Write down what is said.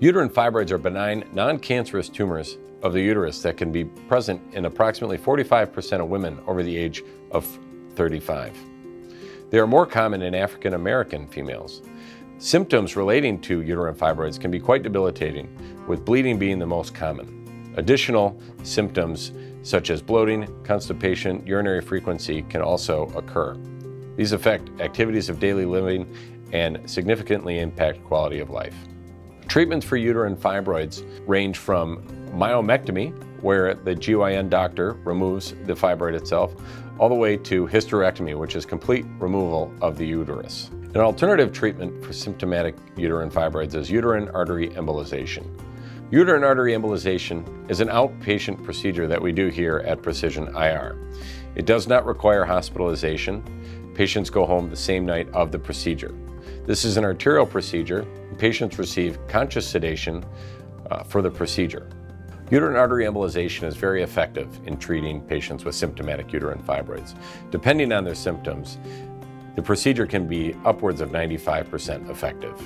Uterine fibroids are benign, non-cancerous tumors of the uterus that can be present in approximately 45% of women over the age of 35. They are more common in African American females. Symptoms relating to uterine fibroids can be quite debilitating, with bleeding being the most common. Additional symptoms such as bloating, constipation, urinary frequency can also occur. These affect activities of daily living and significantly impact quality of life. Treatments for uterine fibroids range from myomectomy, where the GYN doctor removes the fibroid itself, all the way to hysterectomy, which is complete removal of the uterus. An alternative treatment for symptomatic uterine fibroids is uterine artery embolization. Uterine artery embolization is an outpatient procedure that we do here at Precision IR. It does not require hospitalization. Patients go home the same night of the procedure. This is an arterial procedure. Patients receive conscious sedation uh, for the procedure. Uterine artery embolization is very effective in treating patients with symptomatic uterine fibroids. Depending on their symptoms, the procedure can be upwards of 95% effective.